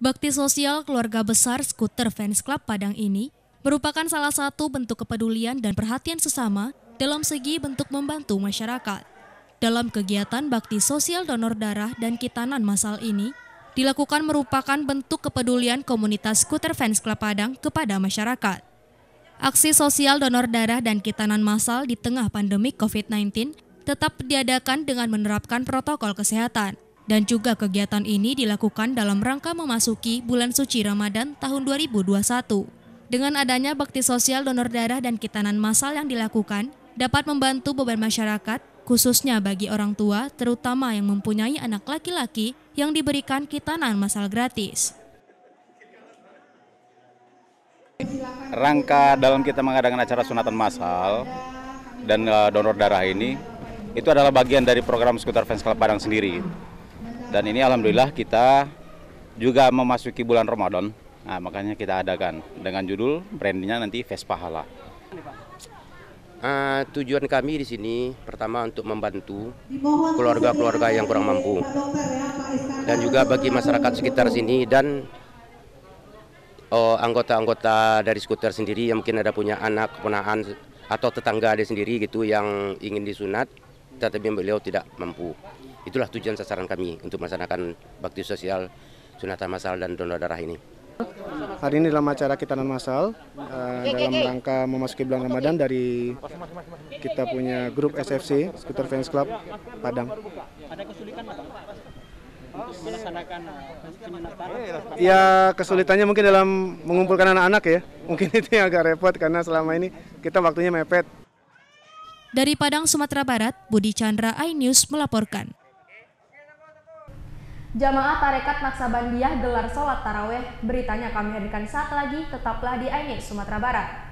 Bakti sosial keluarga besar Skuter Fans Club Padang ini merupakan salah satu bentuk kepedulian dan perhatian sesama dalam segi bentuk membantu masyarakat. Dalam kegiatan bakti sosial donor darah dan kitanan masal ini, dilakukan merupakan bentuk kepedulian komunitas Skuter Fans Club Padang kepada masyarakat. Aksi sosial donor darah dan kitanan massal di tengah pandemi COVID-19 tetap diadakan dengan menerapkan protokol kesehatan dan juga kegiatan ini dilakukan dalam rangka memasuki bulan suci Ramadan tahun 2021. Dengan adanya bakti sosial donor darah dan kitanan massal yang dilakukan, dapat membantu beban masyarakat, khususnya bagi orang tua, terutama yang mempunyai anak laki-laki yang diberikan kitanan massal gratis. Rangka dalam kita mengadakan acara sunatan massal dan uh, donor darah ini, itu adalah bagian dari program Skuter Fans Club Padang sendiri. Dan ini alhamdulillah kita juga memasuki bulan Ramadan. Nah, makanya kita adakan dengan judul brandnya nanti Vespa Hala. Uh, tujuan kami di sini pertama untuk membantu keluarga-keluarga yang kurang mampu dan juga bagi masyarakat sekitar sini dan oh, anggota-anggota oh, dari skuter sendiri yang mungkin ada punya anak keponakan atau tetangga ada sendiri gitu yang ingin disunat tetapi beliau tidak mampu. Itulah tujuan sasaran kami untuk melaksanakan bakti sosial sunatan masal dan donor darah ini. Hari ini dalam acara kitanan masal uh, dalam rangka memasuki bulan Ramadan dari kita punya grup SFC Scooter Fans Club Padang. Ada kesulitan melaksanakan eh, Ya kesulitannya mungkin dalam mengumpulkan anak-anak ya. Mungkin itu yang agak repot karena selama ini kita waktunya mepet. Dari Padang, Sumatera Barat, Budi Chandra iNews melaporkan. Jamaah Tarekat Naksabandiah gelar sholat taraweh. Beritanya kami hadirkan saat lagi, tetaplah di iNews Sumatera Barat.